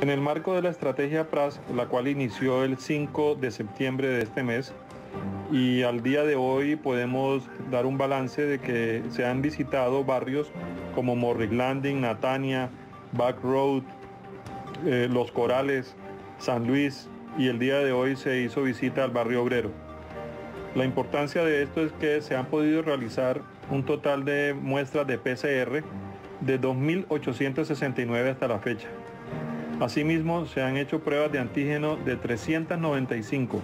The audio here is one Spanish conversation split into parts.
En el marco de la estrategia PRAS, la cual inició el 5 de septiembre de este mes, y al día de hoy podemos dar un balance de que se han visitado barrios como Morris Landing, Natania, Back Road, eh, Los Corales, San Luis y el día de hoy se hizo visita al barrio obrero. La importancia de esto es que se han podido realizar un total de muestras de PCR de 2.869 hasta la fecha. Asimismo, se han hecho pruebas de antígeno de 395,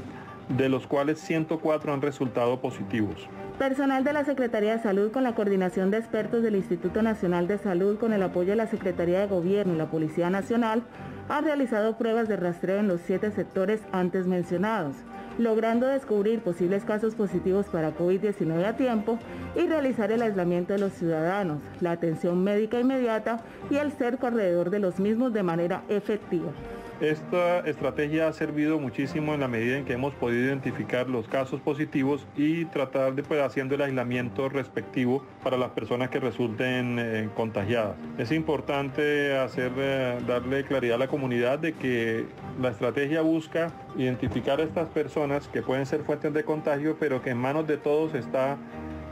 de los cuales 104 han resultado positivos. Personal de la Secretaría de Salud con la coordinación de expertos del Instituto Nacional de Salud con el apoyo de la Secretaría de Gobierno y la Policía Nacional han realizado pruebas de rastreo en los siete sectores antes mencionados logrando descubrir posibles casos positivos para COVID-19 a tiempo y realizar el aislamiento de los ciudadanos, la atención médica inmediata y el cerco alrededor de los mismos de manera efectiva. Esta estrategia ha servido muchísimo en la medida en que hemos podido identificar los casos positivos y tratar de pues, haciendo el aislamiento respectivo para las personas que resulten eh, contagiadas. Es importante hacer, eh, darle claridad a la comunidad de que la estrategia busca identificar a estas personas que pueden ser fuentes de contagio, pero que en manos de todos está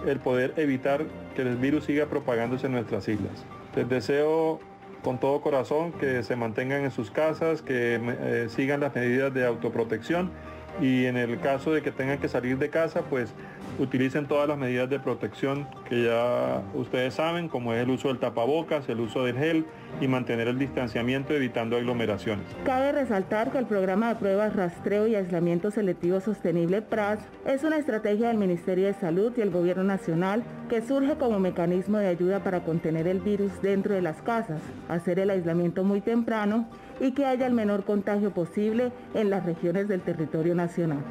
el poder evitar que el virus siga propagándose en nuestras islas. Les deseo con todo corazón que se mantengan en sus casas, que eh, sigan las medidas de autoprotección y en el caso de que tengan que salir de casa, pues utilicen todas las medidas de protección que ya ustedes saben, como es el uso del tapabocas, el uso del gel y mantener el distanciamiento evitando aglomeraciones. Cabe resaltar que el programa de pruebas rastreo y aislamiento selectivo sostenible PRAS es una estrategia del Ministerio de Salud y el Gobierno Nacional que surge como mecanismo de ayuda para contener el virus dentro de las casas, hacer el aislamiento muy temprano y que haya el menor contagio posible en las regiones del territorio nacional.